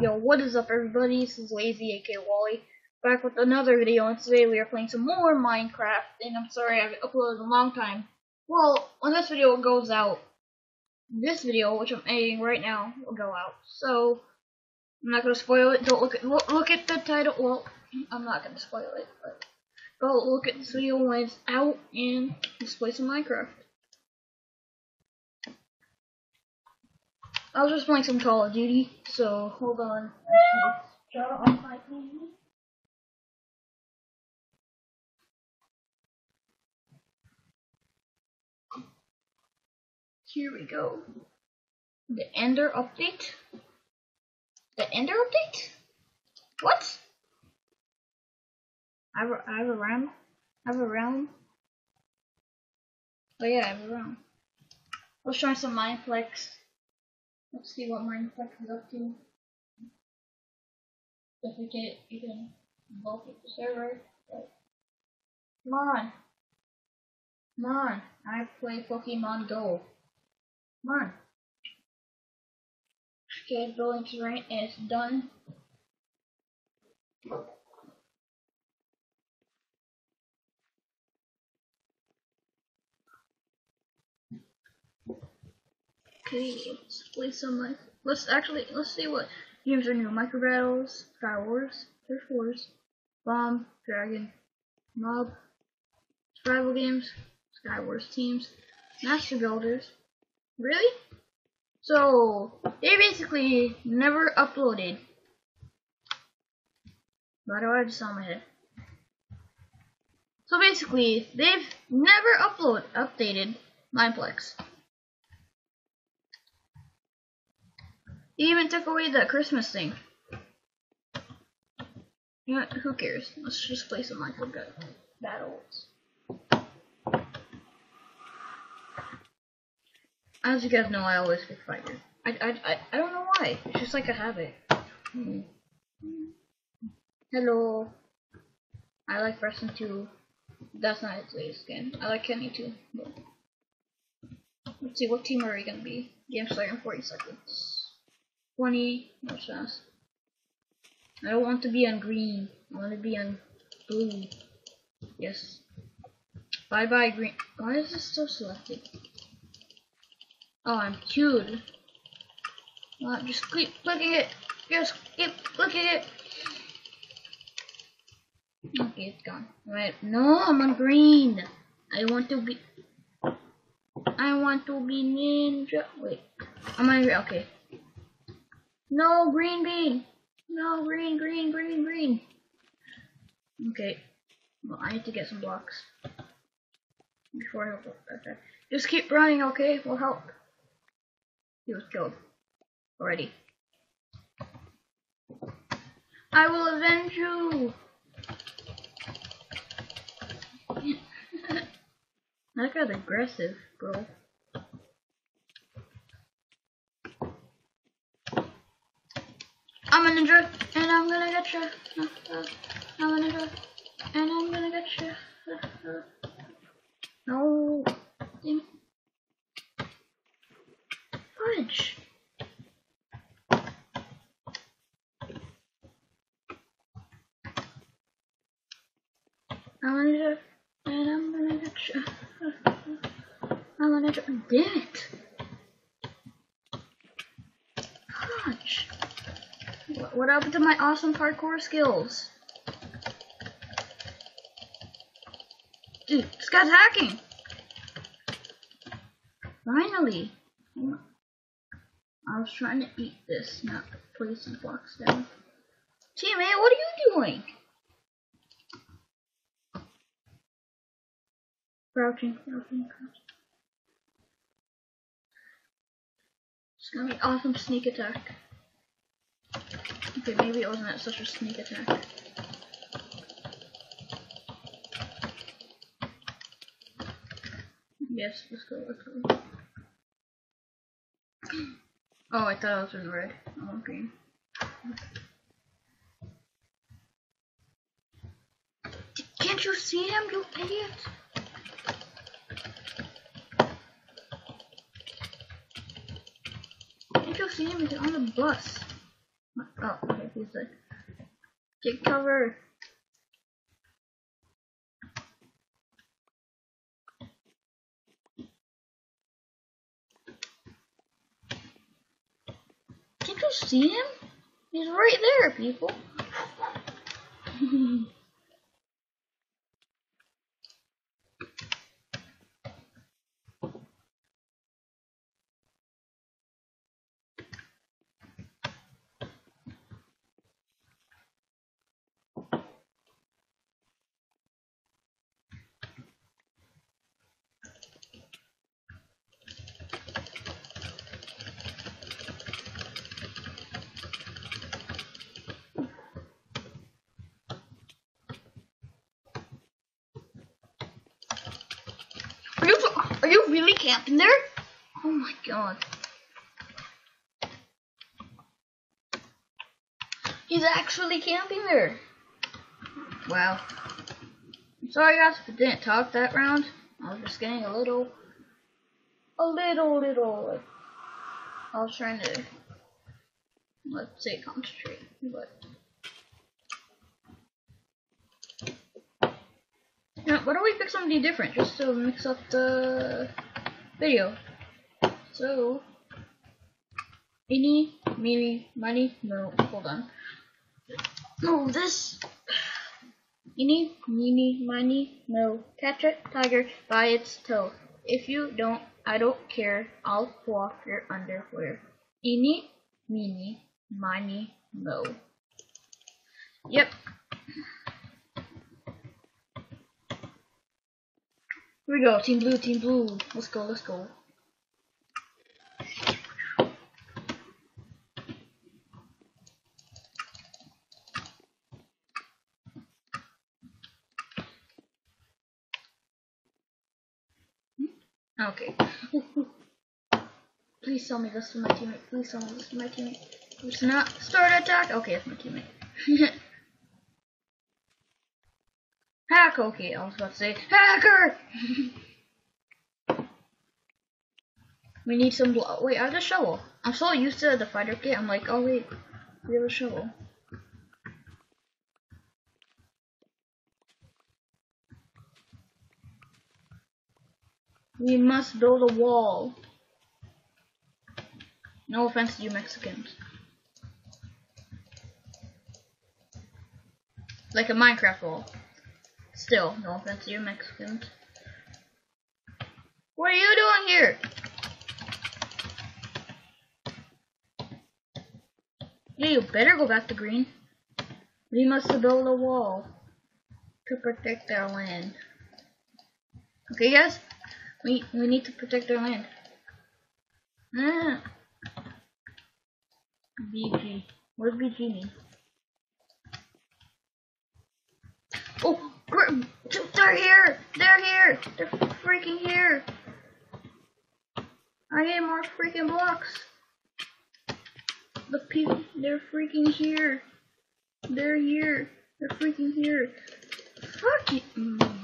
Yo, what is up everybody? This is Lazy aka Wally, back with another video and today we are playing some more Minecraft and I'm sorry I haven't uploaded in a long time. Well, when this video goes out, this video, which I'm editing right now, will go out. So, I'm not gonna spoil it, don't look at, look, look at the title, well, I'm not gonna spoil it, but go look at this video when it's out and let's play some Minecraft. I was just playing some Call of Duty, so hold on. Here we go. The Ender update. The Ender update? What? I have a, I have a ram. I have a realm. Oh yeah, I have a realm. Let's try some Mineplex. Let's see what Minecraft is up to. If we get you bulk up the server. Come on. Come on. I play Pokemon Go. Come on. Okay, building terrain is done. Okay, let's play some like let's actually let's see what games are new. Micro Battles, Sky Wars, Turf Wars, Bomb, Dragon, Mob, Survival Games, Sky Wars Teams, Master Builders. Really? So they basically never uploaded. Why do I just on my head? So basically, they've never upload updated Mineplex. He even took away that Christmas thing. You know? Who cares? Let's just play some Minecraft battles. As you guys know, I always pick fighter. I, I, I, I don't know why. It's just like a habit. Hmm. Hello. I like Preston too. That's not his latest skin. I like Kenny too. Let's see, what team are we gonna be? Game start in 40 seconds. 20, that's fast. I don't want to be on green. I want to be on blue. Yes. Bye bye green. Why is this still selected? Oh, I'm cute. Uh, just keep clicking it. Just keep clicking it. Okay, it's gone. Right. No, I'm on green. I want to be. I want to be ninja. Wait. I'm on. Okay. No, green bean. No, green, green, green, green. Okay. Well, I need to get some blocks. Before I help. Okay. Just keep running, okay? We'll help. He was killed. Already. I will avenge you! that guy's aggressive, bro. I'm a ninja, and I'm gonna get you. I'm a ninja, and I'm gonna get you. No. Fudge. I'm a ninja, and I'm gonna get you. I'm a ninja. Damn it. Fudge. What happened to my awesome parkour skills? Dude, this guy's hacking! Finally! I was trying to eat this, not place some blocks down. Teammate, what are you doing? Crouching, crouching, crouching. It's gonna be awesome sneak attack. Okay, maybe it wasn't such a sneak attack. Yes, let's go, let's go. Oh, I thought I was in red. Oh, green. Can't you see him, you idiot? Can't you see him? He's on the bus. Oh, okay, he's like, get cover. Can't you see him? He's right there, people. Are you are you really camping there? Oh my god. He's actually camping there. Wow. I'm sorry guys if I didn't talk that round. I was just getting a little a little little I was trying to let's say concentrate, but why don't we pick somebody different just to mix up the video? So, any, maybe, money, no, hold on. No, this. Any, meeny, miny, no. Catch a tiger by its toe. If you don't, I don't care. I'll off your underwear. Eeny, meeny, miny, no. Yep, Here we go, team blue, team blue. Let's go, let's go. Hmm? Ah, okay. Please tell me this is my teammate. Please tell me this is my teammate. It's not start attack. Okay, it's my teammate. Hack, okay, I was about to say, hacker! we need some, wait, I have a shovel. I'm so used to the fighter kit, I'm like, oh wait, we have a shovel. We must build a wall. No offense to you Mexicans. Like a Minecraft wall. Still, no offense to you Mexicans. What are you doing here? Yeah, you better go back to green. We must build a wall to protect our land. Okay, guys? We we need to protect our land. Ah. BG. What does BG mean? Oh, they're here! They're here! They're freaking here! I need more freaking blocks. The people, they're freaking here. They're here. They're freaking here. Fuck it. Mm.